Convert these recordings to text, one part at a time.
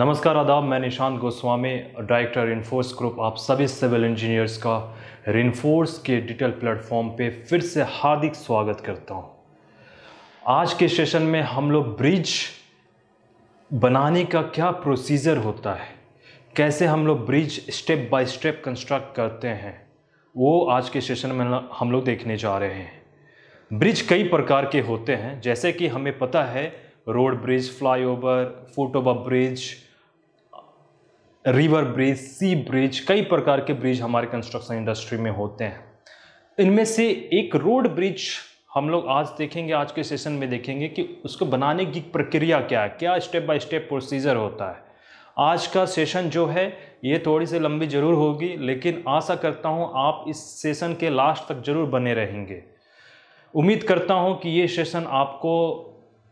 नमस्कार, आदाब। मैं Nishant Goswami, director inforce group आप सभी सिविल इंजीनियर्स का रिन्फोर्स के डिटेल प्लेटफॉर्म पे फिर से हार्दिक स्वागत करता हूँ। आज के सेशन में हम लोग ब्रिज बनाने का क्या प्रोसीजर होता है? कैसे हम लोग bridge step by step construct करते हैं? वो आज के सेशन में हम लोग देखने जा रहे हैं। ब्रिज कई प्रकार के होते हैं। जैसे कि हमें पता है, road bridge, flyover foot over bridge river bridge sea bridge कई प्रकार के ब्रिज हमारे कंस्ट्रक्शन इंडस्ट्री में होते हैं। इनमें से एक रोड ब्रिज हम लोग आज देखेंगे, आज के सेशन में देखेंगे कि उसको बनाने की प्रक्रिया क्या है, क्या स्टेप बाय स्टेप प्रोसीजर होता है। आज का सेशन जो है, ये थोड़ी सी लंबी ज़रूर होगी, लेकिन आशा करता हूँ आप इस सेशन के लास्ट तक ज़रूर बने रहेंगे। उम्मीद करता हूँ कि ये सेशन आपको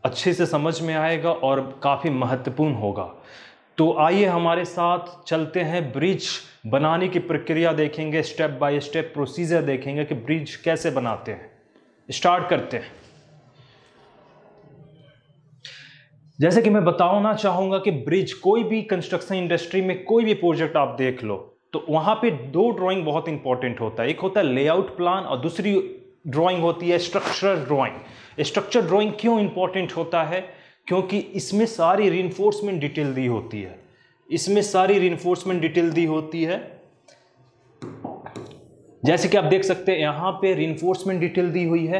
अच्छे से समझ में आएगा और काफ़ी महत्वपूर्ण होगा। तो आइए हमारे साथ चलते हैं ब्रिज बनाने की प्रक्रिया देखेंगे स्टेप बाय स्टेप प्रोसीजर देखेंगे कि ब्रिज कैसे बनाते हैं। स्टार्ट करते हैं। जैसे कि मैं बताना चाहूँगा कि ब्रिज कोई भी कंस्ट्रक्शन इंडस्ट्री में कोई भी प्रोजेक्ट आप देख लो तो वहाँ पे दो ड्राइंग बहुत इंपॉर्टेंट होता है। एक होता है लेआउट प्लान और दूसरी ड्राइंग होती है स्ट्रक्चरल ड्राइंग स्ट्रक्चर ड्राइंग क्यों इंपॉर्टेंट होता है? क्योंकि इसमें सारी री डिटेल दी होती है। इसमें सारी री डिटेल दी होती है। जैसे कि आप देख सकते हैं, यहाँ पे री डिटेल दी हुई है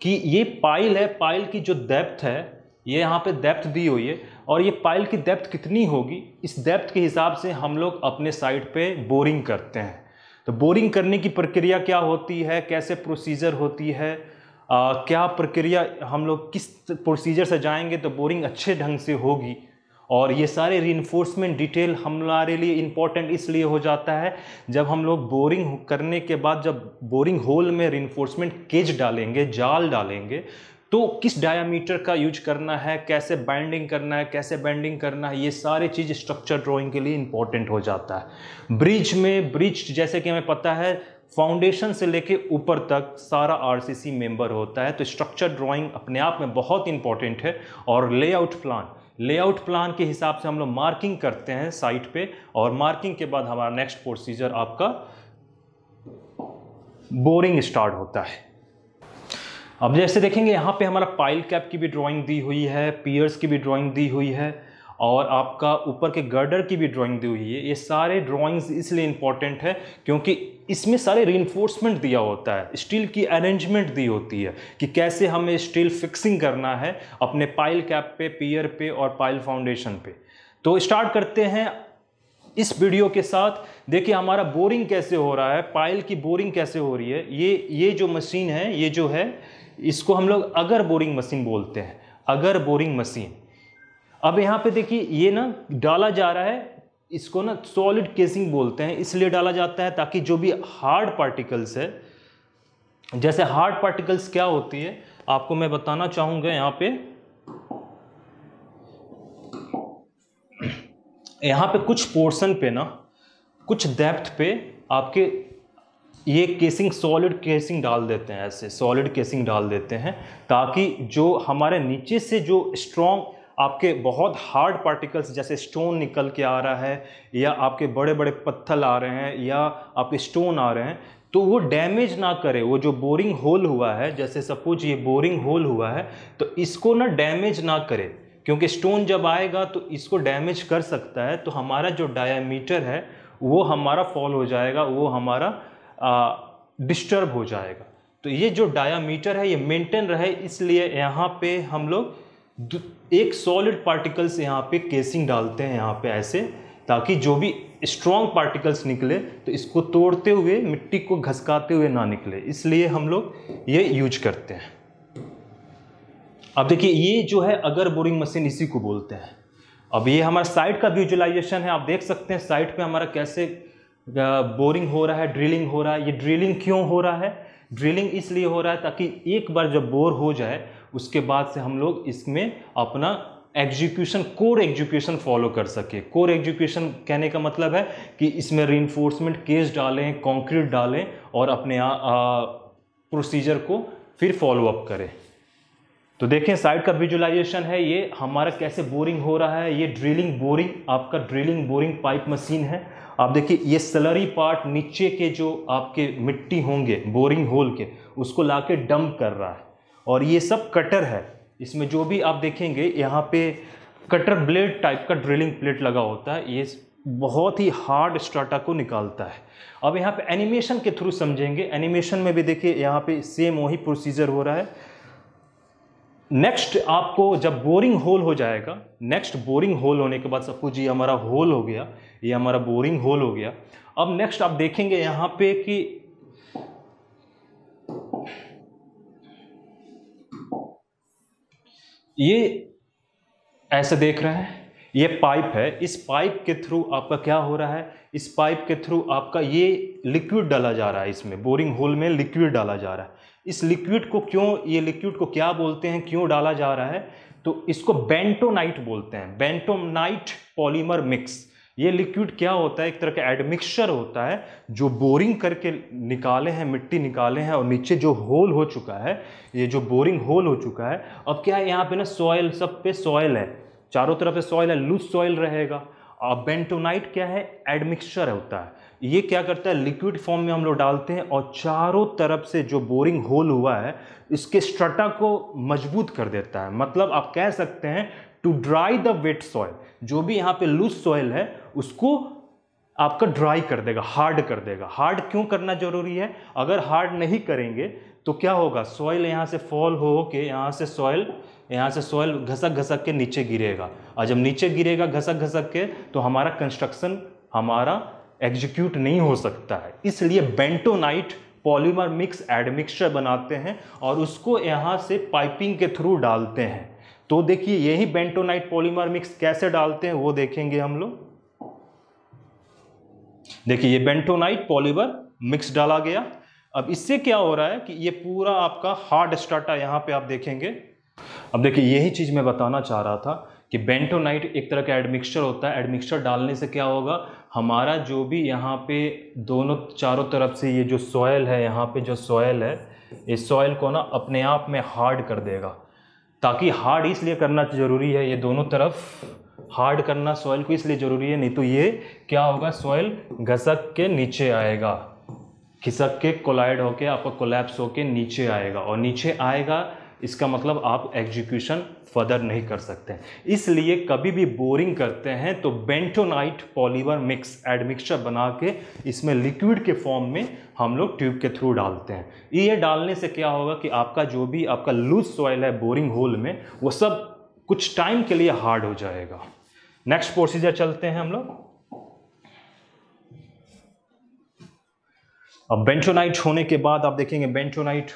कि ये पाइल है पाइल की जो डेप्थ है, ये यहाँ पे डेप्थ दी हुई है और ये पाइल की डेप्थ कितनी होगी? इस डेप्थ के हिसाब से हम लोग अपने साइड पे बोरिंग करते हैं। तो बोरिंग करने की प्रक्रिया क्या होती है? कैसे प्रोसीजर होती है? आ, क्या प्रक्रिया हम लोग किस प्रोसीजर से जाएँगे तो बोरिंग अच्छे ढंग से होगी? और ये सारे री डिटेल हमारे लिए इम्पोर्टेंट इसलिए हो जाता है जब हम लोग बोरिंग करने के बाद जब बोरिंग होल में री केज डालेंगे जाल डालेंगे तो किस डायामीटर का यूज़ करना है कैसे बाइंडिंग करना है कैसे बैंडिंग करना है ये सारे चीज़ स्ट्रक्चर ड्राइंग के लिए इंपॉर्टेंट हो जाता है। ब्रिज में ब्रिज जैसे कि हमें पता है फाउंडेशन से लेके ऊपर तक सारा आरसीसी मेंबर होता है तो स्ट्रक्चर ड्राइंग अपने आप में बहुत इंपॉर्टेंट है। और लेआउट प्लान लेआउट प्लान के हिसाब से हम लोग मार्किंग करते हैं साइट पे, और मार्किंग के बाद हमारा नेक्स्ट प्रोसीजर आपका बोरिंग स्टार्ट होता है। अब जैसे देखेंगे, यहाँ पे हमारा पाइल कैप की भी ड्राइंग दी हुई है पियर्स की भी ड्राइंग दी हुई है, और आपका ऊपर के गर्डर की भी ड्राइंग दी हुई है। ये सारे ड्राइंग्स इसलिए इंपॉर्टेंट है, क्योंकि इसमें सारे री दिया होता है स्टील की अरेंजमेंट दी होती है कि कैसे हमें स्टील फिक्सिंग करना है अपने पाइल कैप पे पियर पे और पाइल फाउंडेशन पे। तो स्टार्ट करते हैं इस वीडियो के साथ। देखिए, हमारा बोरिंग कैसे हो रहा है पाइल की बोरिंग कैसे हो रही है, ये ये जो मशीन है, ये जो है, इसको हम लोग अगर बोरिंग मशीन बोलते हैं, अगर बोरिंग मशीन अब यहाँ पे देखिए, ये ना डाला जा रहा है इसको ना सॉलिड केसिंग बोलते हैं, इसलिए डाला जाता है ताकि जो भी हार्ड पार्टिकल्स है, जैसे हार्ड पार्टिकल्स क्या होती है, आपको मैं बताना चाहूँगा यहाँ पे। यहाँ पे कुछ पोर्शन पे ना, कुछ डेप्थ पे आपके ये केसिंग सॉलिड केसिंग डाल देते हैं, ऐसे सॉलिड केसिंग डाल देते हैं, ताकि जो हमारे नीचे से जो स्ट्रॉन्ग आपके बहुत हार्ड पार्टिकल्स जैसे स्टोन निकल के आ रहा है, या आपके बड़े बड़े पत्थर आ रहे हैं, या आपके स्टोन आ रहे हैं तो वो डैमेज ना करे। वो जो बोरिंग होल हुआ है, जैसे सपोज़ ये बोरिंग होल हुआ है तो इसको ना डैमेज ना करे। क्योंकि स्टोन जब आएगा तो इसको डैमेज कर सकता है तो हमारा जो डायामीटर है, वो हमारा फॉल हो जाएगा, वो हमारा डिस्टर्ब हो जाएगा। तो ये जो डायामीटर है, ये मेंटेन रहे, इसलिए यहाँ पे हम लोग एक सॉलिड पार्टिकल्स यहाँ पे केसिंग डालते हैं यहाँ पे ऐसे, ताकि जो भी स्ट्रॉन्ग पार्टिकल्स निकले तो इसको तोड़ते हुए, मिट्टी को घसकाते हुए ना निकले। इसलिए हम लोग ये यूज़ करते हैं। अब देखिए, ये जो है अगर बोरिंग मशीन इसी को बोलते हैं। अब ये हमारा साइट का विजुलाइजेशन है, आप देख सकते हैं साइट पे हमारा कैसे बोरिंग हो रहा है ड्रिलिंग हो रहा है। ये ड्रिलिंग क्यों हो रहा है? ड्रिलिंग इसलिए हो रहा है ताकि एक बार जब बोर हो जाए उसके बाद से हम लोग इसमें अपना एग्जीक्यूशन कोर एग्जीक्यूशन फॉलो कर सके। कोर एग्जीक्यूशन कहने का मतलब है कि इसमें री इन्फोर्समेंट केस डालें कॉन्क्रीट डालें और अपने प्रोसीजर को फिर फॉलो अप करें। तो देखें साइड का विजुलाइजेशन है ये। हमारा कैसे बोरिंग हो रहा है? ये ड्रिलिंग बोरिंग आपका ड्रिलिंग बोरिंग पाइप मशीन है। आप देखिए, ये सलरी पार्ट नीचे के जो आपके मिट्टी होंगे बोरिंग होल के, उसको लाके डंप कर रहा है। और ये सब कटर है। इसमें जो भी आप देखेंगे, यहाँ पे कटर ब्लेड टाइप का ड्रिलिंग प्लेट लगा होता है। ये बहुत ही हार्ड स्ट्राटा को निकालता है। अब यहाँ पे एनिमेशन के थ्रू समझेंगे। एनिमेशन में भी देखिए, यहाँ पे सेम वही प्रोसीजर हो रहा है। नेक्स्ट आपको जब बोरिंग होल हो जाएगा नेक्स्ट बोरिंग होल होने के बाद सपोज़ ये हमारा होल हो गया, ये हमारा बोरिंग होल हो गया। अब नेक्स्ट आप देखेंगे यहाँ पे कि ये ऐसे देख रहे हैं, ये पाइप है, इस पाइप के थ्रू आपका क्या हो रहा है, इस पाइप के थ्रू आपका ये लिक्विड डाला जा रहा है इसमें, बोरिंग होल में लिक्विड डाला जा रहा है। इस लिक्विड को क्यों, ये लिक्विड को क्या बोलते हैं, क्यों डाला जा रहा है तो इसको बेंटोनाइट बोलते हैं, बेंटोनाइट पॉलीमर मिक्स। ये लिक्विड क्या होता है? एक तरह का एडमिक्सचर होता है, जो बोरिंग करके निकाले हैं, मिट्टी निकाले हैं और नीचे जो होल हो चुका है, ये जो बोरिंग होल हो चुका है, अब क्या है यहाँ पे ना सॉयल सब पे सॉयल है। चारों तरफ़ से सॉयल है लूज सॉयल रहेगा। और बेंटोनाइट क्या है? एडमिक्सचर होता है। ये क्या करता है? लिक्विड फॉर्म में हम लोग डालते हैं और चारों तरफ़ से जो बोरिंग होल हुआ है, इसके स्ट्रटा को मज़बूत कर देता है। मतलब आप कह सकते हैं to dry the wet soil जो भी यहाँ पे लूज सॉयल है, उसको आपका ड्राई कर देगा हार्ड कर देगा। हार्ड क्यों करना ज़रूरी है? अगर हार्ड नहीं करेंगे तो क्या होगा? सॉइल यहाँ से फॉल हो के यहाँ से सॉइल यहाँ से सॉइल घसक घसक के नीचे गिरेगा। और जब नीचे गिरेगा, घसक घसक के तो हमारा कंस्ट्रक्शन हमारा एग्जीक्यूट नहीं हो सकता है। इसलिए बेंटोनाइट पॉलीमर मिक्स एडमिक्सचर बनाते हैं और उसको यहाँ से पाइपिंग के थ्रू डालते हैं। तो देखिए, यही बेंटोनाइट पॉलीमर मिक्स कैसे डालते हैं, वो देखेंगे हम लोग। देखिए, ये बेंटोनाइट पॉलीमर मिक्स डाला गया। अब इससे क्या हो रहा है कि ये पूरा आपका हार्ड स्टाटा यहाँ पे आप देखेंगे। अब देखिए, यही चीज़ मैं बताना चाह रहा था कि बेंटोनाइट एक तरह का एडमिक्सचर होता है। एडमिक्सचर डालने से क्या होगा, हमारा जो भी यहाँ पे दोनों, चारों तरफ़ से ये जो सॉयल है, यहाँ पे जो सॉयल है इस सॉयल को ना अपने आप में हार्ड कर देगा। ताकि हार्ड इसलिए करना ज़रूरी है, ये दोनों तरफ़ हार्ड करना सॉइल को इसलिए ज़रूरी है, नहीं तो ये क्या होगा? सॉइल घसक के नीचे आएगा। खिसक के कोलाइड होके, आपका कोलैप्स होके नीचे आएगा। और नीचे आएगा इसका मतलब आप एग्जीक्यूशन फर्दर नहीं कर सकते इसलिए कभी भी बोरिंग करते हैं तो बेंटोनाइट पॉलीवर मिक्स एडमिक्सचर बना के इसमें लिक्विड के फॉर्म में हम लोग ट्यूब के थ्रू डालते हैं। ये डालने से क्या होगा कि आपका जो भी आपका लूज सॉइल है बोरिंग होल में, वो सब कुछ टाइम के लिए हार्ड हो जाएगा। नेक्स्ट प्रोसीजर चलते हैं हम लोग। अब बेंचोनाइट होने के बाद आप देखेंगे बेंचोनाइट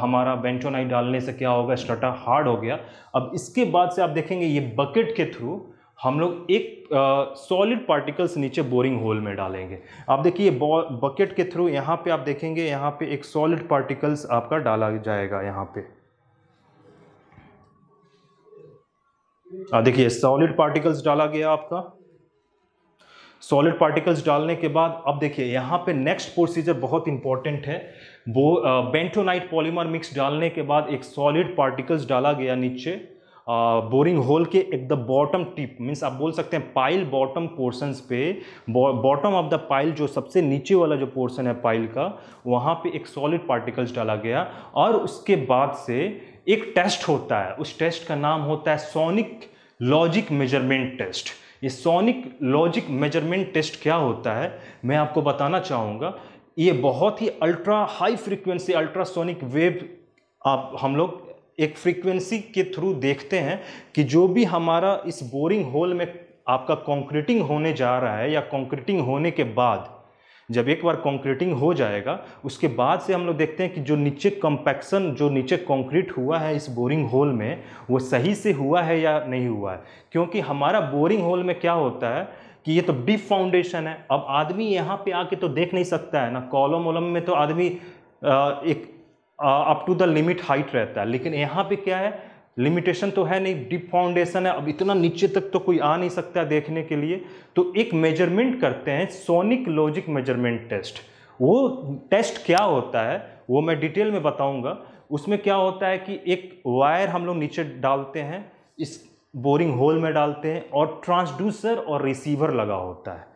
हमारा बेंचोनाइट डालने से क्या होगा स्टार्टा हार्ड हो गया। अब इसके बाद से आप देखेंगे ये बकेट के थ्रू हम लोग एक सॉलिड पार्टिकल्स नीचे बोरिंग होल में डालेंगे। आप देखिए बकेट के थ्रू यहाँ पे आप देखेंगे, यहाँ पे एक सॉलिड पार्टिकल्स आपका डाला जाएगा यहाँ पे। देखिए सॉलिड पार्टिकल्स डाला गया आपका। सॉलिड पार्टिकल्स डालने के बाद, अब देखिए, यहाँ पे नेक्स्ट प्रोसीजर बहुत इंपॉर्टेंट है। वो बेंटोनाइट पॉलीमर मिक्स डालने के बाद एक सॉलिड पार्टिकल्स डाला गया नीचे बोरिंग होल के एक द बॉटम टिप मीन्स आप बोल सकते हैं पाइल बॉटम पोर्शंस पे। बॉटम ऑफ़ द पाइल जो सबसे नीचे वाला जो पोर्शन है पाइल का, वहाँ पे एक सॉलिड पार्टिकल्स डाला गया। और उसके बाद से एक टेस्ट होता है। उस टेस्ट का नाम होता है सोनिक लॉजिक मेज़रमेंट टेस्ट ये सोनिक लॉजिक मेज़रमेंट टेस्ट क्या होता है, मैं आपको बताना चाहूँगा। ये बहुत ही ultra high frequency ultrasonic wave आप, हम लोग एक फ्रीक्वेंसी के थ्रू देखते हैं कि जो भी हमारा इस बोरिंग होल में आपका कॉन्क्रीटिंग होने जा रहा है या कॉन्क्रीटिंग होने के बाद जब एक बार कॉन्क्रीटिंग हो जाएगा, उसके बाद से हम लोग देखते हैं कि जो नीचे कंपैक्शन जो नीचे कंक्रीट हुआ है इस बोरिंग होल में, वो सही से हुआ है या नहीं हुआ है? क्योंकि हमारा बोरिंग होल में क्या होता है कि ये तो डीप फाउंडेशन है। अब आदमी यहाँ पे आके तो देख नहीं सकता है ना? कॉलम वॉलम में तो आदमी एक up to the limit height रहता है। लेकिन यहाँ पे क्या है? लिमिटेशन तो है नहीं डीप फाउंडेशन है। अब इतना नीचे तक तो कोई आ नहीं सकता देखने के लिए। तो एक मेज़रमेंट करते हैं सोनिक लॉजिक मेज़रमेंट टेस्ट वो टेस्ट क्या होता है, वो मैं डिटेल में बताऊँगा। उसमें क्या होता है कि एक वायर हम लोग नीचे डालते हैं, इस बोरिंग होल में डालते हैं और ट्रांसड्यूसर और रिसीवर लगा होता है।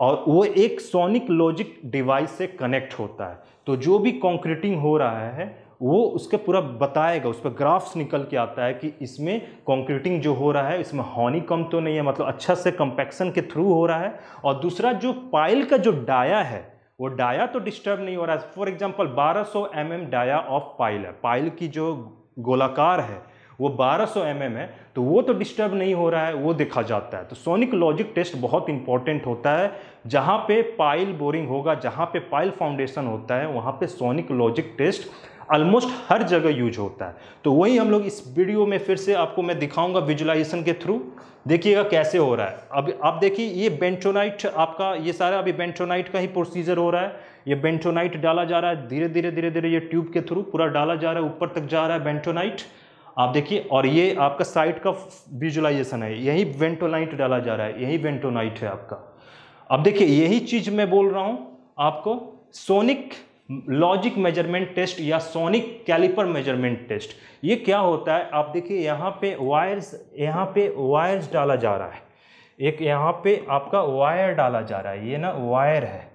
और वो एक सोनिक लॉजिक डिवाइस से कनेक्ट होता है। तो जो भी कॉन्क्रीटिंग हो रहा है वो उसके पूरा बताएगा, उस पर ग्राफ्स निकल के आता है कि इसमें कॉन्क्रीटिंग जो हो रहा है, इसमें हॉनी कम तो नहीं है मतलब अच्छा से कंपेक्शन के थ्रू हो रहा है। और दूसरा जो पाइल का जो डाया है, वो डाया तो डिस्टर्ब नहीं हो रहा है। फॉर एग्ज़ाम्पल 1200 सौ mm डाया ऑफ़ पाइल है। पाइल की जो गोलाकार है, वो 1200 सौ mm है तो वो तो डिस्टर्ब नहीं हो रहा है, वो देखा जाता है। तो सोनिक लॉजिक टेस्ट बहुत इंपॉर्टेंट होता है। जहाँ पे पाइल बोरिंग होगा, जहाँ पे पाइल फाउंडेशन होता है, वहाँ पे सोनिक लॉजिक टेस्ट ऑलमोस्ट हर जगह यूज़ होता है। तो वही हम लोग इस वीडियो में फिर से आपको मैं दिखाऊँगा विजुलाइजेशन के थ्रू देखिएगा कैसे हो रहा है। अब, आप देखिए, ये बेंटोनाइट आपका, ये सारा अभी बेंटोनाइट का ही प्रोसीजर हो रहा है। ये बेंटोनाइट डाला जा रहा है, धीरे धीरे धीरे धीरे ये ट्यूब के थ्रू पूरा डाला जा रहा है, ऊपर तक जा रहा है बेंटोनाइट आप देखिए, और ये आपका साइट का विजुलाइजेशन है, यही वेंटोनाइट डाला जा रहा है, यही वेंटोनाइट है आपका। अब देखिए, यही चीज़ मैं बोल रहा हूँ आपको सोनिक लॉजिक मेज़रमेंट टेस्ट या सोनिक कैलिपर मेज़रमेंट टेस्ट। ये क्या होता है? आप देखिए, यहाँ पे वायर्स, यहाँ पे वायर्स डाला जा रहा है। एक यहाँ पे आपका वायर डाला जा रहा है। ये ना वायर है।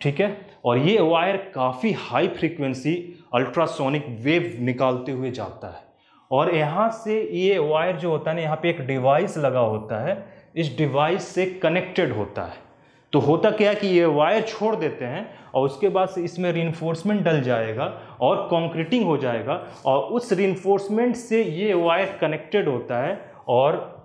ठीक है? और ये वायर काफ़ी हाई फ्रीक्वेंसी अल्ट्रासोनिक वेव निकालते हुए जाता है। और यहाँ से ये वायर जो होता है ना, यहाँ पे एक डिवाइस लगा होता है। इस डिवाइस से कनेक्टेड होता है। तो होता क्या है कि ये वायर छोड़ देते हैं और उसके बाद से इसमें रीन्फोर्समेंट डल जाएगा और कॉन्क्रीटिंग हो जाएगा और उस रीन्फोर्समेंट से ये वायर कनेक्टेड होता है और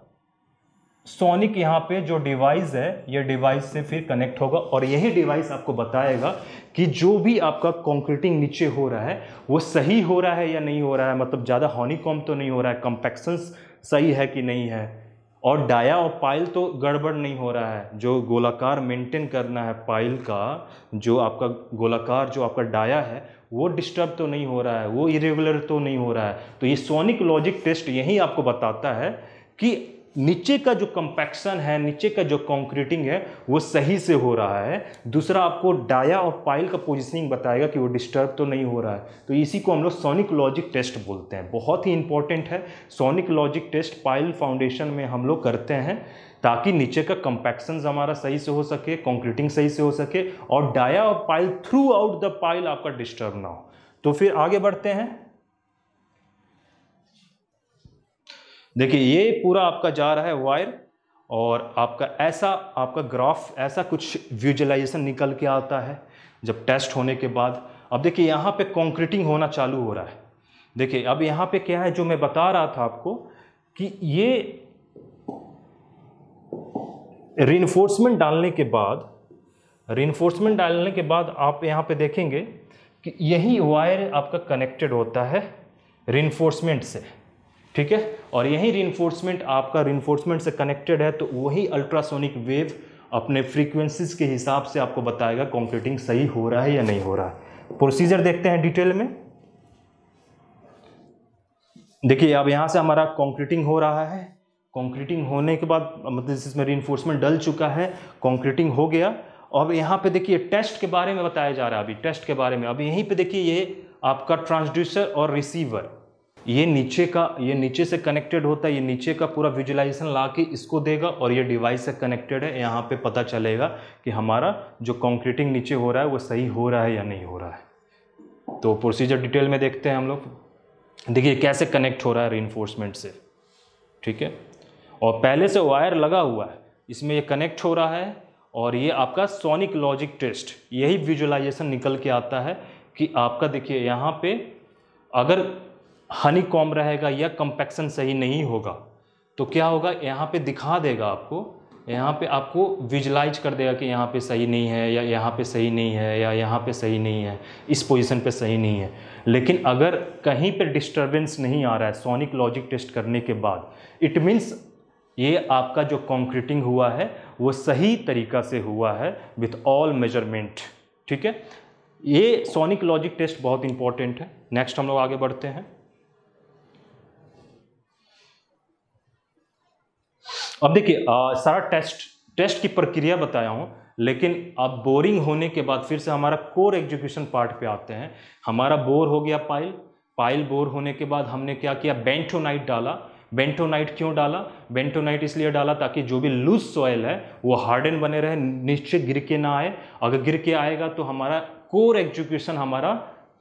सोनिक यहाँ पे जो डिवाइस है, ये डिवाइस से फिर कनेक्ट होगा और यही डिवाइस आपको बताएगा कि जो भी आपका कॉन्क्रीटिंग नीचे हो रहा है, वो सही हो रहा है या नहीं हो रहा है। मतलब ज़्यादा हॉनीकॉम तो नहीं हो रहा है कंपेक्शन सही है कि नहीं है? और डाया और पाइल तो गड़बड़ नहीं हो रहा है। जो गोलाकार मेंटेन करना है पाइल का, जो आपका गोलाकार, जो आपका डाया है, वो डिस्टर्ब तो नहीं हो रहा है, वो इरेगुलर तो नहीं हो रहा है। तो ये सोनिक लॉजिक टेस्ट यही आपको बताता है कि नीचे का जो कंपैक्शन है, नीचे का जो कॉन्क्रीटिंग है, वो सही से हो रहा है। दूसरा आपको डाया और पाइल का पोजिशनिंग बताएगा कि वो डिस्टर्ब तो नहीं हो रहा है। तो इसी को हम लोग सोनिक लॉजिक टेस्ट बोलते हैं। बहुत ही इंपॉर्टेंट है। Sonic logic test pile foundation में हम लोग करते हैं ताकि नीचे का कंपैक्शन हमारा सही से हो सके कॉन्क्रीटिंग सही से हो सके और डाया और pile throughout the pile आपका डिस्टर्ब ना हो। तो फिर आगे बढ़ते हैं। देखिए, ये पूरा आपका जा रहा है वायर और आपका ऐसा, आपका ग्राफ, ऐसा कुछ विजुअलाइजेशन निकल के आता है जब टेस्ट होने के बाद। अब देखिए, यहाँ पे कॉन्क्रीटिंग होना चालू हो रहा है। देखिए, अब यहाँ पे क्या है जो मैं बता रहा था आपको कि ये रिइंफोर्समेंट डालने के बाद रिइंफोर्समेंट डालने के बाद आप यहाँ पे देखेंगे कि यही वायर आपका कनेक्टेड होता है रिइंफोर्समेंट से। ठीक है? और यही रिइंफोर्समेंट आपका रिइंफोर्समेंट से कनेक्टेड है तो वही अल्ट्रासोनिक वेव अपने फ्रीक्वेंसीज के हिसाब से आपको बताएगा कॉन्क्रीटिंग सही हो रहा है या नहीं हो रहा है। प्रोसीजर देखते हैं डिटेल में। देखिए, अब यहाँ से हमारा कॉन्क्रीटिंग हो रहा है। कॉन्क्रीटिंग होने के बाद मतलब इसमें री डल चुका है कॉन्क्रीटिंग हो गया। और यहाँ पे देखिए टेस्ट के बारे में बताया जा रहा है अभी टेस्ट के बारे में। अभी यहीं पे देखिए, ये आपका ट्रांसड्यूसर और रिसीवर ये नीचे का, ये नीचे से कनेक्टेड होता है, ये नीचे का पूरा विजुलाइजेशन ला के इसको देगा और ये डिवाइस से कनेक्टेड है, यहाँ पे पता चलेगा कि हमारा जो कॉन्क्रीटिंग नीचे हो रहा है, वो सही हो रहा है या नहीं हो रहा है। तो प्रोसीजर डिटेल में देखते हैं हम लोग। देखिए, कैसे कनेक्ट हो रहा है री से। ठीक है? और पहले से वायर लगा हुआ है, इसमें ये कनेक्ट हो रहा है और ये आपका सोनिक लॉजिक टेस्ट यही विजुलाइजेशन निकल के आता है कि आपका देखिए, यहाँ पे अगर हनी कॉम रहेगा या कंपेक्शन सही नहीं होगा तो क्या होगा? यहाँ पे दिखा देगा आपको, यहाँ पे आपको विजुलाइज कर देगा कि यहाँ पे सही नहीं है, या यहाँ पे सही नहीं है, या यहाँ पे सही नहीं है, इस पोजीशन पे सही नहीं है। लेकिन अगर कहीं पे डिस्टरबेंस नहीं आ रहा है सोनिक लॉजिक टेस्ट करने के बाद इट मीन्स ये आपका जो कॉन्क्रीटिंग हुआ है, वो सही तरीका से हुआ है विथ ऑल मेज़रमेंट ठीक है? ये सोनिक लॉजिक टेस्ट बहुत इंपॉर्टेंट है। नेक्स्ट हम लोग आगे बढ़ते हैं। अब देखिए सारा टेस्ट टेस्ट की प्रक्रिया बताया हूँ, लेकिन अब बोरिंग होने के बाद फिर से हमारा कोर एग्जीक्यूशन पार्ट पे आते हैं। हमारा बोर हो गया पाइल। पाइल बोर होने के बाद हमने क्या किया? बेंटोनाइट डाला। बेंटोनाइट क्यों डाला? बेंटोनाइट इसलिए डाला ताकि जो भी लूज सॉयल है, वो हार्डन बने रहे नीचे गिर के ना आए। अगर गिर के आएगा तो हमारा कोर एग्जीक्यूशन हमारा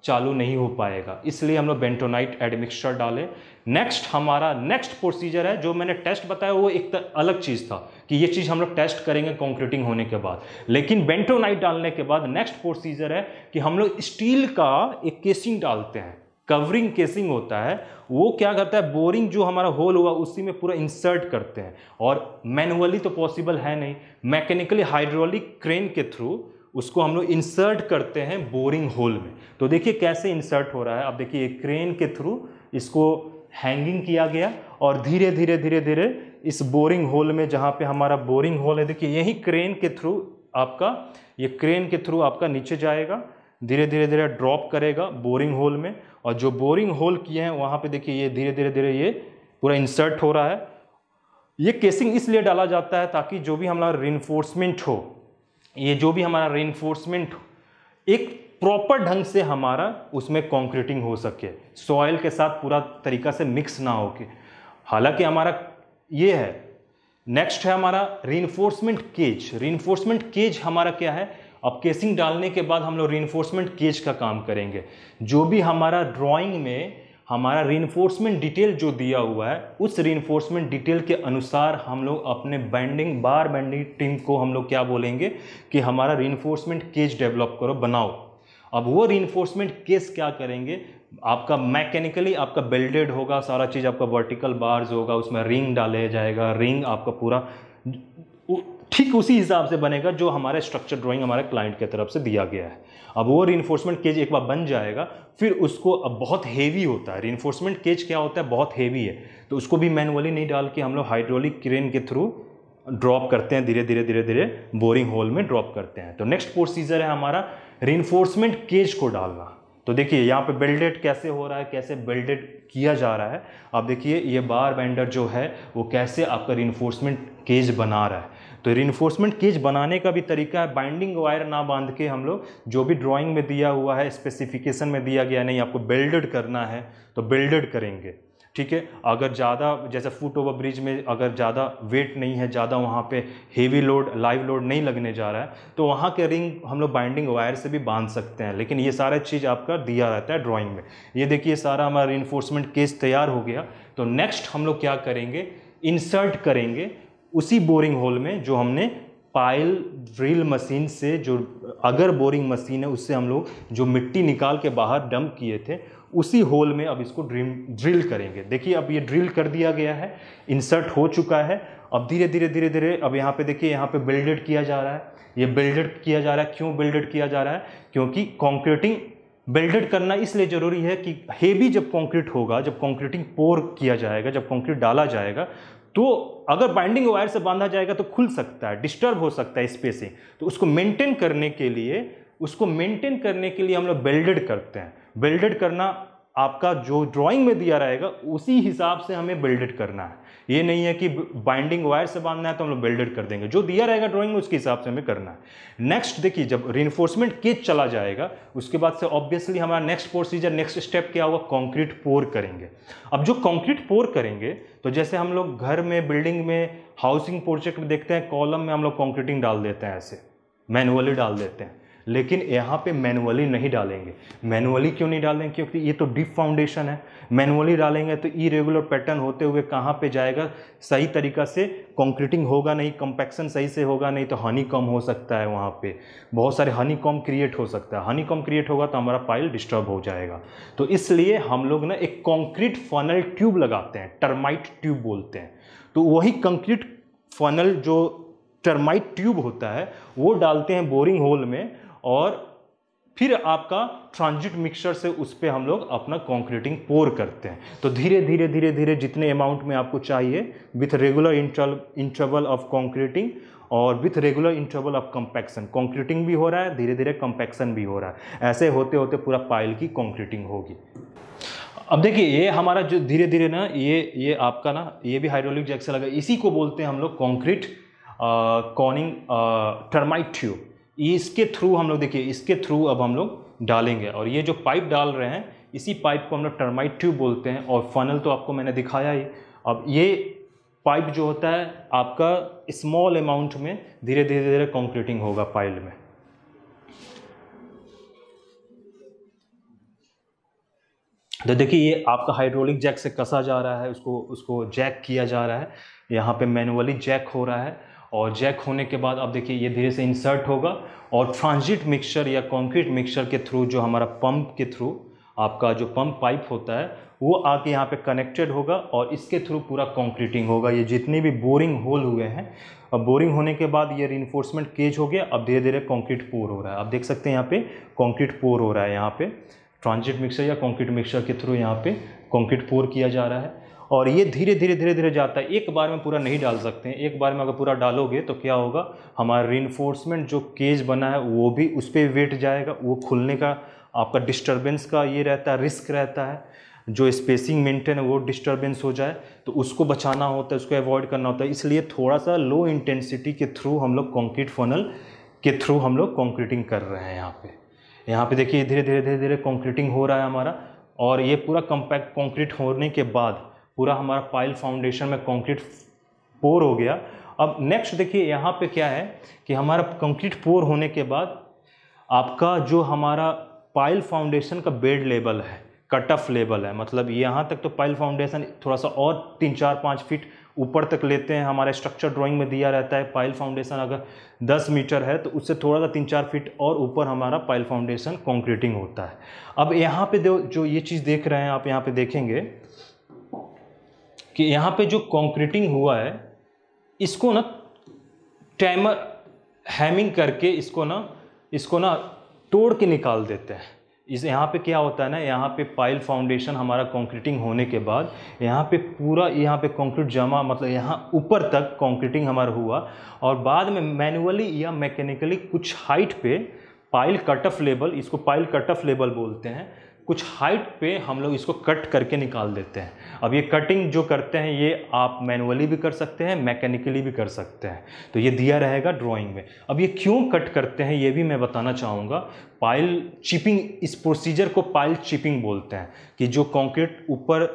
चालू नहीं हो पाएगा। इसलिए हम लोग बेंटोनाइट एडमिक्सचर डाले। नेक्स्ट हमारा नेक्स्ट प्रोसीजर है, जो मैंने टेस्ट बताया, वो एक अलग चीज़ था कि ये चीज़ हम लोग टेस्ट करेंगे कॉन्क्रीटिंग होने के बाद। लेकिन बेंटोनाइट डालने के बाद नेक्स्ट प्रोसीजर है कि हम लोग स्टील का एक केसिंग डालते हैं। कवरिंग केसिंग होता है। वो क्या करता है? बोरिंग जो हमारा होल हुआ, उसी में पूरा इंसर्ट करते हैं। और मैनुअली तो पॉसिबल है नहीं। मैकेनिकली हाइड्रोलिक क्रेन के थ्रू उसको हम लोग इंसर्ट करते हैं बोरिंग होल में। तो देखिए कैसे इंसर्ट हो रहा है। अब देखिए क्रेन के थ्रू इसको हैंगिंग किया गया और धीरे धीरे धीरे धीरे इस बोरिंग होल में जहाँ पे हमारा बोरिंग होल है, देखिए यही क्रेन के थ्रू आपका, ये क्रेन के थ्रू आपका नीचे जाएगा, धीरे धीरे धीरे ड्रॉप करेगा बोरिंग होल में और जो बोरिंग होल किए हैं, वहाँ पे देखिए ये धीरे धीरे धीरे ये पूरा इंसर्ट हो रहा है। ये केसिंग इसलिए डाला जाता है ताकि जो भी हमारा रिन्फोर्समेंट हो ये जो भी हमारा रेनफोर्समेंट एक प्रॉपर ढंग से हमारा उसमें कॉन्क्रीटिंग हो सके। सॉयल के साथ पूरा तरीका से मिक्स ना हो के। हालाँकि हमारा ये है नेक्स्ट है हमारा रीनफोर्समेंट केज रीनफोर्समेंट केज हमारा क्या है? अब केसिंग डालने के बाद हम लोग रीनफोर्समेंट केज का काम करेंगे। जो भी हमारा ड्राइंग में हमारा रीनफोर्समेंट डिटेल जो दिया हुआ है, उस रीनफोर्समेंट डिटेल के अनुसार हम लोग अपने बैंडिंग बार बैंडिंग टीम को हम लोग क्या बोलेंगे कि हमारा रीनफोर्समेंट केज डेवलप करो, बनाओ। अब वो रीनफोर्समेंट केस क्या करेंगे? आपका मैकेनिकली आपका बेल्डेड होगा, सारा चीज़ आपका वर्टिकल बार्स होगा, उसमें रिंग डाले जाएगा रिंग आपका पूरा ठीक उसी हिसाब से बनेगा जो हमारे स्ट्रक्चर ड्राइंग हमारे क्लाइंट की तरफ़ से दिया गया है। अब वो रीइंफोर्समेंट केज एक बार बन जाएगा, फिर उसको अब बहुत हेवी होता है। रीइंफोर्समेंट केज क्या होता है? बहुत हेवी है। तो उसको भी मैनुअली नहीं डाल के हम लोग हाइड्रोलिक क्रेन के थ्रू ड्रॉप करते हैं, धीरे धीरे धीरे धीरे बोरिंग होल में ड्रॉप करते हैं। तो नेक्स्ट प्रोसीजर है हमारा रीइंफोर्समेंट केज को डालना। तो देखिए, यहाँ पे बिल्डेड कैसे हो रहा है, कैसे बिल्डेड किया जा रहा है। अब देखिए, ये बार बेंडर जो है, वो कैसे आपका रीइंफोर्समेंट केज बना रहा है। तो रीइंफोर्समेंट केज बनाने का भी तरीका है। बाइंडिंग वायर ना बाँध के हम लोग जो भी ड्राइंग में दिया हुआ है स्पेसिफिकेशन में दिया गया नहीं, आपको बिल्डेड करना है तो बिल्डेड करेंगे। ठीक है? अगर ज़्यादा, जैसे फुट ओवर ब्रिज में अगर ज़्यादा वेट नहीं है, ज़्यादा वहाँ पे हेवी लोड लाइव लोड नहीं लगने जा रहा है तो वहाँ के रिंग हम लोग बाइंडिंग वायर से भी बाँध सकते हैं। लेकिन ये सारा चीज़ आपका दिया रहता है ड्राइंग में। ये देखिए, सारा हमारा इन्फोर्समेंट केस तैयार हो गया। तो नेक्स्ट हम लोग क्या करेंगे? इंसर्ट करेंगे। उसी बोरिंग होल में जो हमने पाइल ड्रिल मशीन से जो अगर बोरिंग मशीन है, उससे हम लोग जो मिट्टी निकाल के बाहर डंप किए थे, उसी होल में अब इसको ड्रिल ड्रिल करेंगे। देखिए, अब ये ड्रिल कर दिया गया है, इंसर्ट हो चुका है। अब धीरे धीरे धीरे धीरे, अब यहाँ पे देखिए, यहाँ पे बिल्डेड किया जा रहा है। ये बिल्डेड किया जा रहा है। क्यों बिल्डेड किया जा रहा है? क्योंकि कॉन्क्रीटिंग बिल्डेड करना इसलिए ज़रूरी है कि हेवी जब कंक्रीट होगा, जब कंक्रीटिंग पोर किया जाएगा, जब कंक्रीट डाला जाएगा तो अगर बाइंडिंग वायर से बांधा जाएगा तो खुल सकता है डिस्टर्ब हो सकता है स्पेसिंग तो उसको मेंटेन करने के लिए, उसको मेंटेन करने के लिए हम लोग बेल्डेड करते हैं। बेल्डेड करना आपका जो ड्राइंग में दिया रहेगा, उसी हिसाब से हमें बेल्डेड करना है। ये नहीं है कि बाइंडिंग वायर से बांधना है तो हम लोग बिल्डेड कर देंगे। जो दिया रहेगा ड्राइंग में उसके हिसाब से हमें करना है। नेक्स्ट देखिए, जब रिइंफोर्समेंट केज चला जाएगा, उसके बाद से ऑब्वियसली हमारा नेक्स्ट प्रोसीजर नेक्स्ट स्टेप क्या होगा? कॉन्क्रीट पोर करेंगे। अब जो कॉन्क्रीट पोर करेंगे तो जैसे हम लोग घर में बिल्डिंग में हाउसिंग प्रोजेक्ट में देखते हैं कॉलम में हम लोग कॉन्क्रीटिंग डाल देते हैं ऐसे मैनुअली डाल देते हैं। लेकिन यहाँ पे मैनुअली नहीं डालेंगे। मैनुअली क्यों नहीं डालेंगे क्योंकि ये तो डीप फाउंडेशन है। मैनुअली डालेंगे तो इरेगुलर पैटर्न होते हुए कहाँ पे जाएगा? सही तरीका से कंक्रीटिंग होगा नहीं कंपैक्शन सही से होगा नहीं तो हनी कम हो सकता है वहाँ पे। बहुत सारे हनी कॉम क्रिएट हो सकता है। हनी कॉम क्रिएट होगा तो हमारा पाइल डिस्टर्ब हो जाएगा। तो इसलिए हम लोग ना एक कॉन्क्रीट फनल ट्यूब लगाते हैं टर्माइट ट्यूब बोलते हैं। तो वही कंक्रीट फनल जो टर्माइट ट्यूब होता है, वो डालते हैं बोरिंग होल में। और फिर आपका ट्रांजिट मिक्सचर से उस पर हम लोग अपना कॉन्क्रीटिंग पोर करते हैं। तो धीरे धीरे धीरे धीरे जितने अमाउंट में आपको चाहिए with regular interval of concreting और with regular interval of compaction concreting भी हो रहा है, धीरे धीरे कंपैक्शन भी हो रहा है। ऐसे होते होते पूरा पाइल की कॉन्क्रीटिंग होगी। अब देखिए, ये हमारा जो धीरे धीरे ना, ये ये आपका ना, ये भी हाइड्रोलिक जैक से लगा। इसी को बोलते हैं हम लोग कॉन्क्रीट कॉनिंग टर्माइट ट्यूब इसके थ्रू हम लोग देखिए, इसके थ्रू अब हम लोग डालेंगे। और ये जो पाइप डाल रहे हैं, इसी पाइप को हम लोग टर्माइट ट्यूब बोलते हैं। और फनल तो आपको मैंने दिखाया ही। अब ये पाइप जो होता है, आपका स्मॉल अमाउंट में धीरे धीरे धीरे कॉन्क्रीटिंग होगा पाइल में। तो देखिए, ये आपका हाइड्रोलिक जैक से कसा जा रहा है, उसको उसको जैक किया जा रहा है। यहाँ पे मैनुअली जैक हो रहा है। और जैक होने के बाद अब देखिए ये धीरे से इंसर्ट होगा और ट्रांजिट मिक्सचर या कंक्रीट मिक्सचर के थ्रू जो हमारा पंप के थ्रू आपका जो पंप पाइप होता है, वो आके यहाँ पे कनेक्टेड होगा और इसके थ्रू पूरा कंक्रीटिंग होगा। ये जितने भी बोरिंग होल हुए हैं, अब बोरिंग होने के बाद ये रिइंफोर्समेंट केज हो गया, अब धीरे धीरे कंक्रीट पोर हो रहा है। आप देख सकते हैं यहाँ पे कंक्रीट पोर हो रहा है यहाँ पे। ट्रांजिट मिक्सर या कंक्रीट मिक्सर के थ्रू यहाँ पे कंक्रीट पोर किया जा रहा है। और ये धीरे धीरे धीरे धीरे जाता है। एक बार में पूरा नहीं डाल सकते हैं। एक बार में अगर पूरा डालोगे तो क्या होगा? हमारा री जो केज बना है, वो भी उस पर वेट जाएगा। वो खुलने का, आपका डिस्टर्बेंस का ये रहता है रिस्क रहता है। जो स्पेसिंग मेंटेन है, वो डिस्टर्बेंस हो जाए तो उसको बचाना होता है, उसको अवॉइड करना होता है। इसलिए थोड़ा सा लो इंटेंसिटी के थ्रू हम लोग कॉन्क्रीट फनल के थ्रू हम लोग कॉन्क्रीटिंग कर रहे हैं यहाँ पे। यहाँ पे देखिए धीरे धीरे धीरे धीरे कॉन्क्रीटिंग हो रहा है हमारा। और ये पूरा कम्पैक्ट कॉन्क्रीट होने के बाद पूरा हमारा पाइल फाउंडेशन में कंक्रीट पोर हो गया। अब नेक्स्ट देखिए, यहाँ पे क्या है कि हमारा कंक्रीट पोर होने के बाद आपका जो हमारा पाइल फाउंडेशन का बेड लेवल है, कट ऑफ़ लेवल है मतलब यहाँ तक तो पाइल फाउंडेशन थोड़ा सा और तीन चार पाँच फीट ऊपर तक लेते हैं, हमारे स्ट्रक्चर ड्राइंग में दिया रहता है। पाइल फाउंडेशन अगर 10 मीटर है तो उससे थोड़ा सा तीन चार फीट और ऊपर हमारा पाइल फाउंडेशन कॉन्क्रीटिंग होता है। अब यहाँ पे जो ये चीज़ देख रहे हैं, आप यहाँ पे देखेंगे कि यहाँ पे जो कंक्रीटिंग हुआ है, इसको ना टैमर हैमिंग करके इसको ना इसको ना तोड़ के निकाल देते हैं। इस यहाँ पे क्या होता है ना, यहाँ पे पाइल फाउंडेशन हमारा कंक्रीटिंग होने के बाद, यहाँ पे पूरा, यहाँ पे कंक्रीट जमा मतलब यहाँ ऊपर तक कंक्रीटिंग हमारा हुआ और बाद में मैनुअली या मैकेनिकली कुछ हाइट पे पाइल कट ऑफ़ लेवल इसको पाइल कट ऑफ़ लेवल बोलते हैं। कुछ हाइट पे हम लोग इसको कट करके निकाल देते हैं। अब ये कटिंग जो करते हैं, ये आप मैनुअली भी कर सकते हैं मैकेनिकली भी कर सकते हैं। तो ये दिया रहेगा ड्राइंग में। अब ये क्यों कट करते हैं, ये भी मैं बताना चाहूँगा। पाइल चिपिंग इस प्रोसीजर को पाइल चिपिंग बोलते हैं कि जो कॉन्क्रीट ऊपर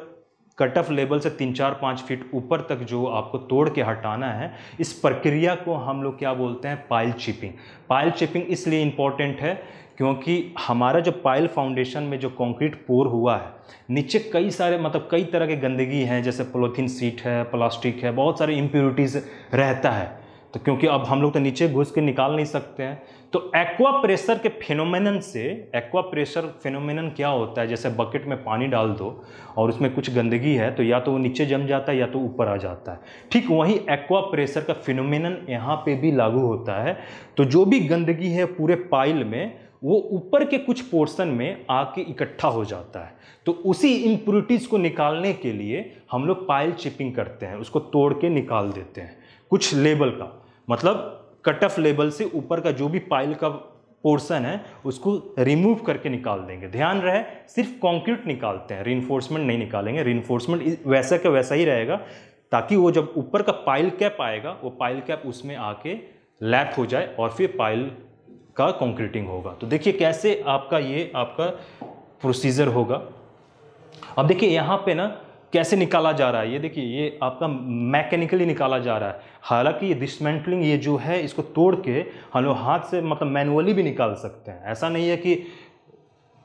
कट ऑफ़ लेवल से तीन, चार, पाँच फीट ऊपर तक जो आपको तोड़ के हटाना है, इस प्रक्रिया को हम लोग क्या बोलते हैं पाइल चिपिंग पाइल चिपिंग इसलिए इंपॉर्टेंट है क्योंकि हमारा जो पाइल फाउंडेशन में जो कंक्रीट पोर हुआ है, नीचे कई सारे मतलब कई तरह के गंदगी हैं, जैसे पोलोथीन सीट है, प्लास्टिक है, बहुत सारे इम्प्योरिटीज़ रहता है। तो क्योंकि अब हम लोग तो नीचे घुस के निकाल नहीं सकते हैं। तो एक्वा प्रेशर के फिनोमेनन से एक्वा प्रेशर फिनोमेनन क्या होता है? जैसे बकेट में पानी डाल दो और उसमें कुछ गंदगी है तो या तो वो नीचे जम जाता है या तो ऊपर आ जाता है। ठीक वही एक्वा प्रेशर का फिनोमेनन यहाँ पे भी लागू होता है। तो जो भी गंदगी है पूरे पाइल में वो ऊपर के कुछ पोर्शन में आके इकट्ठा हो जाता है। तो उसी इम्प्योरिटीज़ को निकालने के लिए हम लोग पाइल चिपिंग करते हैं, उसको तोड़ के निकाल देते हैं। कुछ लेबल का मतलब कट ऑफ़ लेवल से ऊपर का जो भी पाइल का पोर्शन है, उसको रिमूव करके निकाल देंगे। ध्यान रहे, सिर्फ़ कॉन्क्रीट निकालते हैं रीइंफोर्समेंट नहीं निकालेंगे। रीइंफोर्समेंट वैसा का वैसा ही रहेगा, ताकि वो जब ऊपर का पाइल कैप आएगा, वो पाइल कैप उसमें आके लैप हो जाए और फिर पाइल का कॉन्क्रीटिंग होगा। तो देखिए कैसे आपका ये आपका प्रोसीजर होगा। अब देखिए यहाँ पे ना कैसे निकाला जा रहा है, ये देखिए, ये आपका मैकेनिकली निकाला जा रहा है। हालाँकि ये डिसमेंटलिंग ये जो है, इसको तोड़ के हम लोग हाथ से मतलब मैनुअली भी निकाल सकते हैं। ऐसा नहीं है कि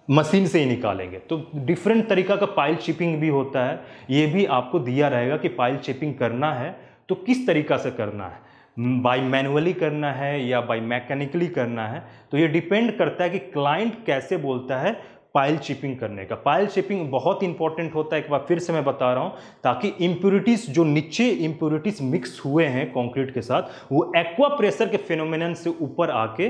मशीन से ही निकालेंगे। तो डिफरेंट तरीका का पाइल चिपिंग भी होता है। ये भी आपको दिया रहेगा कि पाइल चिपिंग करना है। तो किस तरीका से करना है? बाई मैनुअली करना है या बाय मैकेनिकली करना है तो ये डिपेंड करता है कि क्लाइंट कैसे बोलता है पाइल चिपिंग करने का। पाइल चिपिंग बहुत इंपॉर्टेंट होता है, एक बार फिर से मैं बता रहा हूँ, ताकि इम्प्योरिटीज़ जो नीचे इम्प्योरिटीज़ मिक्स हुए हैं कंक्रीट के साथ, वो एक्वा प्रेशर के फिनोमिन से ऊपर आके